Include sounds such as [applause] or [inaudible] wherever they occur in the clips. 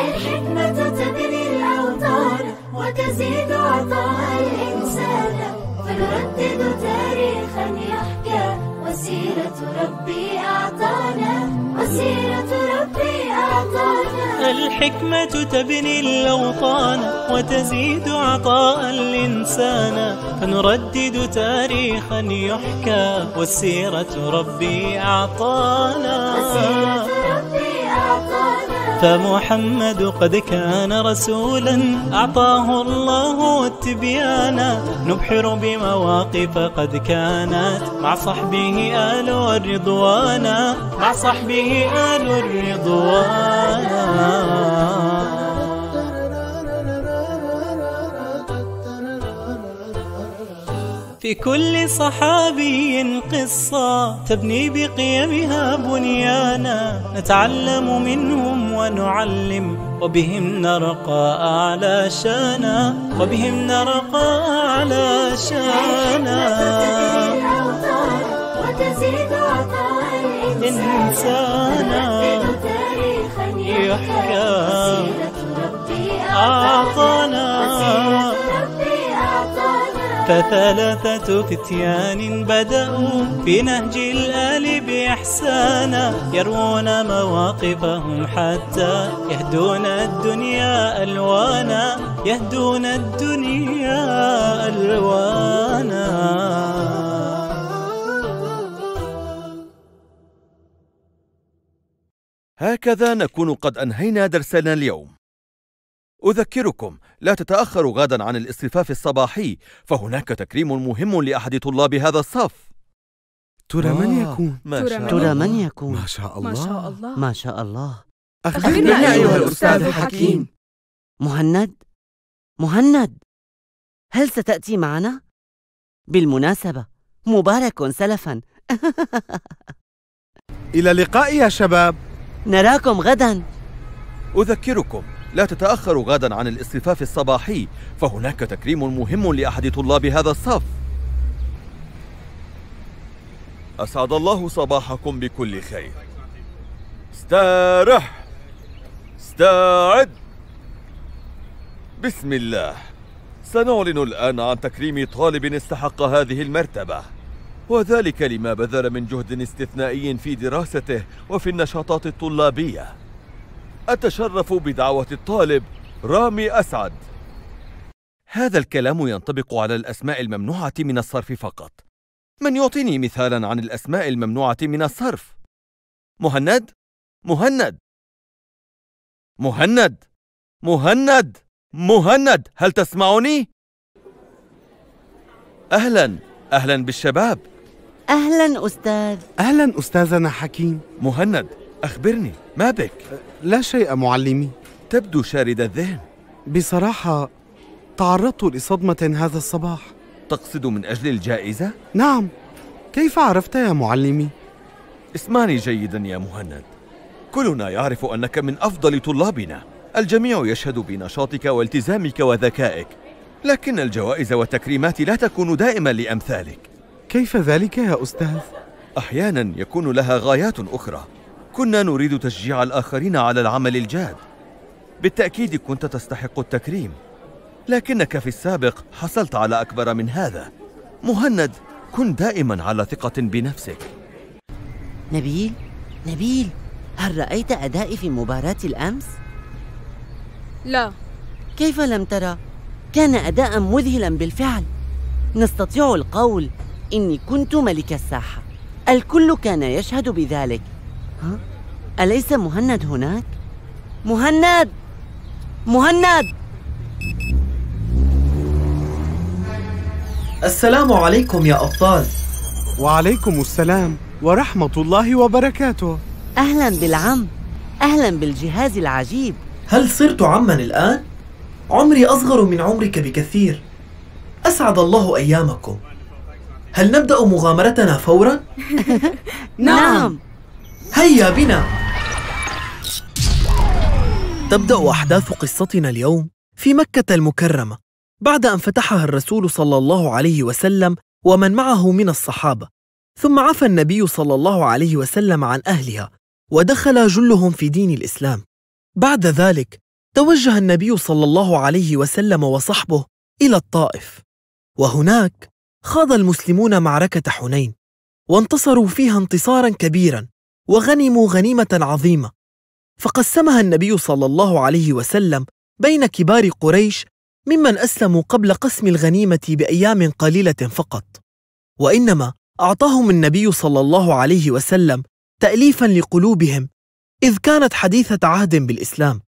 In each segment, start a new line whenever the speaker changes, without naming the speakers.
الحكمة تبني الأوطان وتزيد عطاء الإنسان فنردد تاريخا يحكى وسيرة ربي أعطانا وسيرة
الحكمة تبني الأوطان وتزيد عطاء الإنسان. فنردد تاريخا يحكى والسيرة ربي أعطانا. فمحمد قد كان رسولا أعطاه الله التبيان. نبحر بمواقف قد كانت مع صحبه آل الرضوان. مع صحبه آل الرضوان. في كل صحابي قصة تبني بقيمها بنيانا نتعلم منهم ونعلم وبهم نرقى أعلى شانا وبهم نرقى أعلى شانا.
وتزيد عطاء
إنسانا
تاريخا يحكى
أعطانا. فثلاثة فتيان بدأوا في نهج الآل بإحسانا يروون مواقفهم حتى يهدون الدنيا ألوانا يهدون الدنيا ألوانا.
هكذا نكون قد أنهينا درسنا اليوم. أذكركم لا تتأخروا غدا عن الاصطفاف الصباحي فهناك تكريم مهم لأحد طلاب هذا الصف.
ترى من يكون؟
ما
ترى
شاء.
ترى من يكون؟
ما شاء الله.
ما شاء الله.
ما شاء الله.
أخبرنا أيها الأستاذ الحكيم
مهند؟ مهند! هل ستأتي معنا؟ بالمناسبة مبارك سلفا.
إلى اللقاء يا شباب.
نراكم غدا.
أذكركم لا تتأخروا غدا عن الاصطفاف الصباحي فهناك تكريم مهم لأحد طلاب هذا الصف. أسعد الله صباحكم بكل خير. استرح! استعد! بسم الله. سنعلن الآن عن تكريم طالب استحق هذه المرتبة. وذلك لما بذل من جهد استثنائي في دراسته وفي النشاطات الطلابية. أتشرف بدعوة الطالب رامي أسعد. هذا الكلام ينطبق على الأسماء الممنوعة من الصرف فقط. من يعطيني مثالا عن الأسماء الممنوعة من الصرف؟ مهند؟ مهند. مهند. مهند. مهند. هل تسمعني؟ أهلا. أهلا بالشباب.
أهلا أستاذ.
أهلا أستاذنا حكيم.
مهند. أخبرني ما بك؟
لا شيء معلمي.
تبدو شارد الذهن.
بصراحة تعرضت لصدمة هذا الصباح.
تقصد من أجل الجائزة؟
نعم. كيف عرفت يا معلمي؟
اسمعني جيدا يا مهند. كلنا يعرف أنك من أفضل طلابنا. الجميع يشهد بنشاطك والتزامك وذكائك. لكن الجوائز والتكريمات لا تكون دائما لأمثالك.
كيف ذلك يا أستاذ؟
أحيانا يكون لها غايات أخرى. كنا نريد تشجيع الآخرين على العمل الجاد. بالتأكيد كنت تستحق التكريم. لكنك في السابق حصلت على أكبر من هذا. مهند كن دائما على ثقة بنفسك.
نبيل نبيل هل رأيت أدائي في مباراة الأمس؟
لا.
كيف لم ترى؟ كان أداء مذهلا بالفعل. نستطيع القول إني كنت ملك الساحة. الكل كان يشهد بذلك. ها؟ أليس مهند هناك؟ مهند! مهند!
السلام عليكم يا أبطال.
وعليكم السلام ورحمة الله وبركاته.
أهلا بالعم. أهلا بالجهاز العجيب.
هل صرت عما الآن؟ عمري أصغر من عمرك بكثير. أسعد الله أيامكم. هل نبدأ مغامرتنا فورا؟ [laughs]
نعم.
هيا بنا. تبدأ أحداث قصتنا اليوم في مكة المكرمة بعد أن فتحها الرسول صلى الله عليه وسلم ومن معه من الصحابة. ثم عفى النبي صلى الله عليه وسلم عن أهلها ودخل جلهم في دين الإسلام. بعد ذلك توجه النبي صلى الله عليه وسلم وصحبه إلى الطائف. وهناك خاض المسلمون معركة حنين وانتصروا فيها انتصارا كبيرا وغنموا غنيمة عظيمة. فقسمها النبي صلى الله عليه وسلم بين كبار قريش ممن أسلموا قبل قسم الغنيمة بأيام قليلة فقط. وإنما أعطاهم النبي صلى الله عليه وسلم تأليفا لقلوبهم إذ كانت حديثة عهد بالإسلام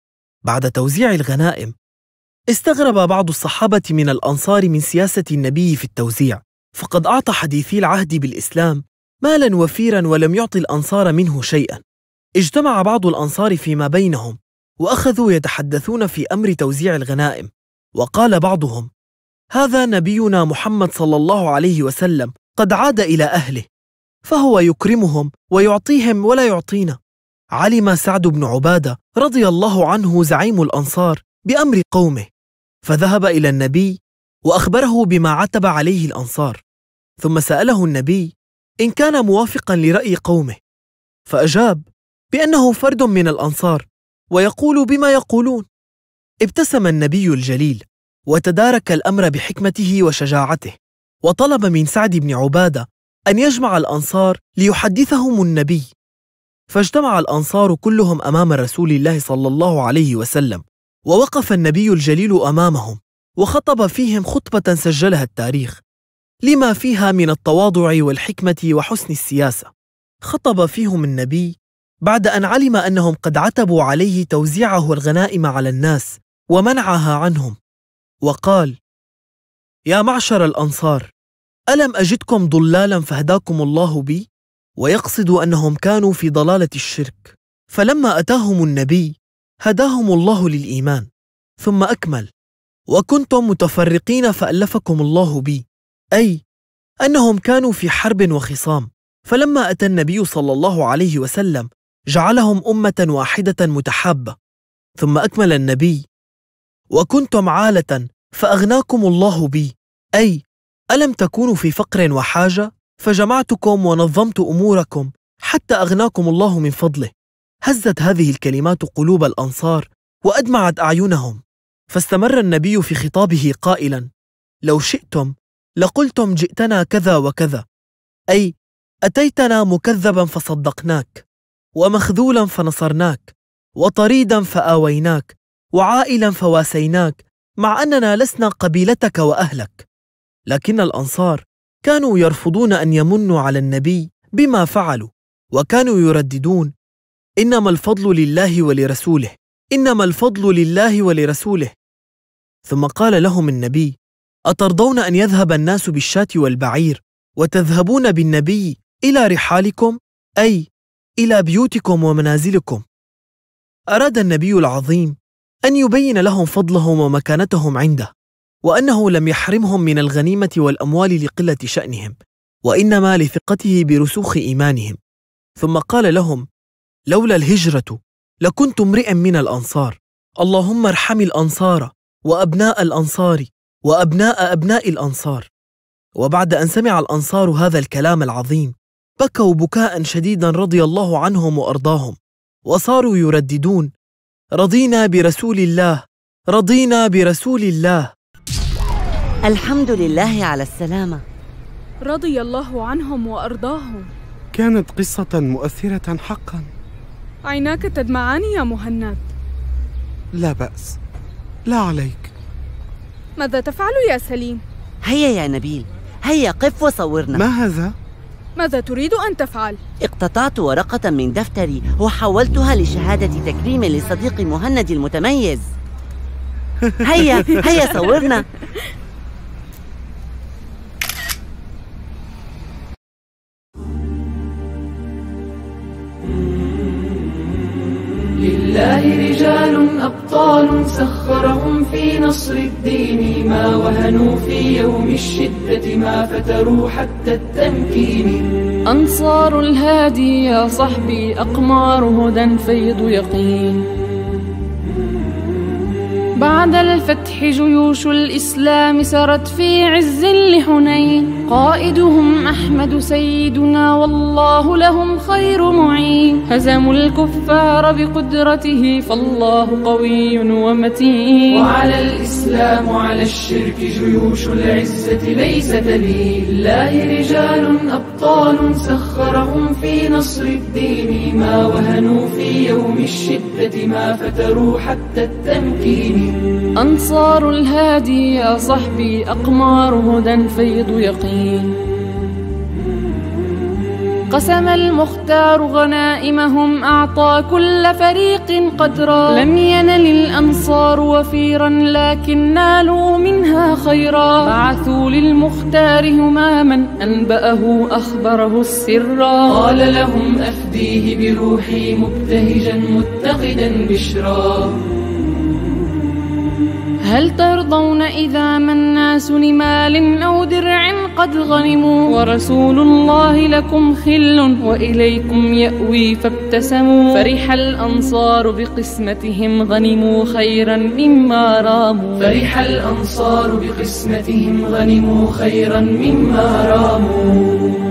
بعد توزيع الغنائم. استغرب بعض الصحابة من الأنصار من سياسة النبي في التوزيع فقد أعطى حديثي العهد بالإسلام مالا وفيرا ولم يعطي الأنصار منه شيئا. اجتمع بعض الأنصار فيما بينهم وأخذوا يتحدثون في أمر توزيع الغنائم وقال بعضهم هذا نبينا محمد صلى الله عليه وسلم قد عاد إلى أهله فهو يكرمهم ويعطيهم ولا يعطينا. علم سعد بن عبادة رضي الله عنه زعيم الأنصار بأمر قومه فذهب إلى النبي وأخبره بما عتب عليه الأنصار ثم سأله النبي إن كان موافقا لرأي قومه فأجاب بأنه فرد من الأنصار ويقول بما يقولون. ابتسم النبي الجليل وتدارك الأمر بحكمته وشجاعته وطلب من سعد بن عبادة أن يجمع الأنصار ليحدثهم النبي. فاجتمع الأنصار كلهم أمام رسول الله صلى الله عليه وسلم ووقف النبي الجليل أمامهم وخطب فيهم خطبة سجلها التاريخ. لما فيها من التواضع والحكمة وحسن السياسة خطب فيهم النبي بعد أن علم أنهم قد عتبوا عليه توزيعه الغنائم على الناس ومنعها عنهم. وقال يا معشر الأنصار ألم أجدكم ضلالا فهداكم الله بي؟ ويقصد أنهم كانوا في ضلالة الشرك. فلما أتاهم النبي هداهم الله للإيمان. ثم أكمل وكنتم متفرقين فألفكم الله بي. أي أنهم كانوا في حرب وخصام. فلما أتى النبي صلى الله عليه وسلم جعلهم أمة واحدة متحابة. ثم أكمل النبي وكنتم عالة فأغناكم الله بي. أي ألم تكونوا في فقر وحاجة؟ فجمعتكم ونظمت أموركم حتى أغناكم الله من فضله. هزت هذه الكلمات قلوب الأنصار وأدمعت أعينهم. فاستمر النبي في خطابه قائلا لو شئتم لقلتم جئتنا كذا وكذا. أي أتيتنا مكذبا فصدقناك. ومخذولا فنصرناك وطريدا فآويناك وعائلا فواسيناك مع أننا لسنا قبيلتك وأهلك. لكن الأنصار كانوا يرفضون أن يمنوا على النبي بما فعلوا وكانوا يرددون إنما الفضل لله ولرسوله إنما الفضل لله ولرسوله. ثم قال لهم النبي أترضون أن يذهب الناس بالشاة والبعير وتذهبون بالنبي إلى رحالكم؟ أي إلى بيوتكم ومنازلكم. أراد النبي العظيم أن يبين لهم فضلهم ومكانتهم عنده وأنه لم يحرمهم من الغنيمة والأموال لقلة شأنهم وإنما لثقته برسوخ إيمانهم. ثم قال لهم لولا الهجرة لكنت امرئا من الأنصار. اللهم ارحم الأنصار وأبناء الأنصار وأبناء أبناء الأنصار. وبعد أن سمع الأنصار هذا الكلام العظيم بكوا بكاء شديدا رضي الله عنهم وأرضاهم وصاروا يرددون رضينا برسول الله رضينا برسول الله.
الحمد لله على السلامة.
رضي الله عنهم وأرضاهم.
كانت قصة مؤثرة حقا.
عيناك تدمعان يا مهند.
لا بأس. لا عليك.
ماذا تفعل يا سليم؟
هيا يا نبيل. هيا قف وصورنا.
ما هذا؟
ماذا تريد أن تفعل؟
اقتطعت ورقة من دفتري وحولتها لشهادة تكريم لصديق مهند المتميز هيا هيا صورنا [laughs]
أبطال سخرهم في نصر الدين ما وهنوا في يوم الشدة ما فتروا حتى التمكين. أنصار الهادي يا صحبي أقمار هدى فيض يقين. بعد الفتح جيوش الإسلام سرت في عز لحنين. قائدهم أحمد سيدنا والله لهم خير معين. هزموا الكفار بقدرته فالله قوي ومتين. وعلى الإسلام على الشرك جيوش العزة ليس دليل. الله رجال أبطال سخرهم في نصر الدين. ما وهنوا في يوم الشدة ما فتروا حتى التمكين. أنصار الهادي يا صحبي أقمار هدى فيض يقين. قسم المختار غنائمهم أعطى كل فريق قدرا. لم ينل الأنصار وفيرا لكن نالوا منها خيرا. بعثوا للمختار هماما أنبأه أخبره السرا قال لهم أفديه بروحي مبتهجا متقدا بشرا. هل ترضون إذا ما الناس لمال أو درع قد غنموا؟ ورسول الله لكم خل وإليكم يأوي فابتسموا. فرح الأنصار بقسمتهم غنموا خيرا مما راموا. فرح الأنصار بقسمتهم غنموا خيرا مما راموا.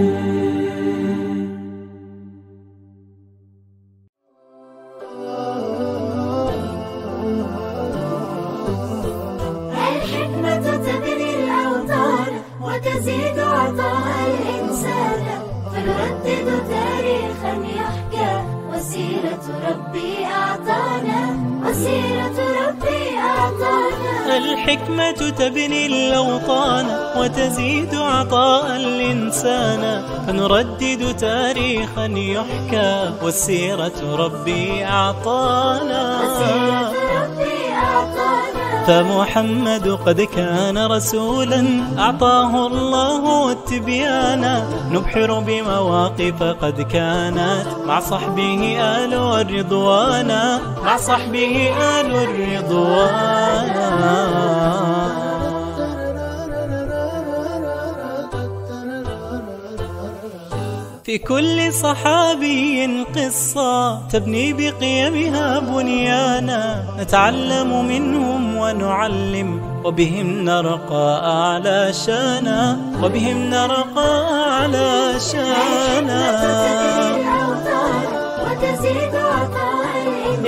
الحكمة تبني الأوطان وتزيد عطاء الإنسان. فنردد تاريخا يحكى
والسيرة ربي أعطانا. فمحمد قد كان رسولا. أعطاه الله التبيان. نبحر بمواقف قد كانت مع صحبه آل الرضوان. مع صحبه آل الرضوان. في كل صحابي قصة تبني بقيمها بنيانا نتعلم منهم ونعلم وبهم نرقى أعلى شانا وبهم نرقى أعلى شانا.
وتزيد عطاء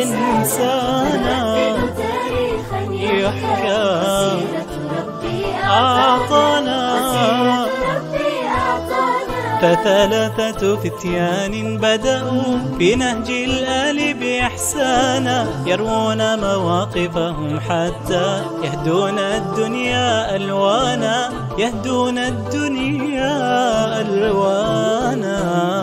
إنسانا
يحكى أعطانا.
فثلاثة فتيان بدأوا في نهج الآل بإحسانا يروون مواقفهم حتى يهدون الدنيا ألوانا يهدون الدنيا ألوانا.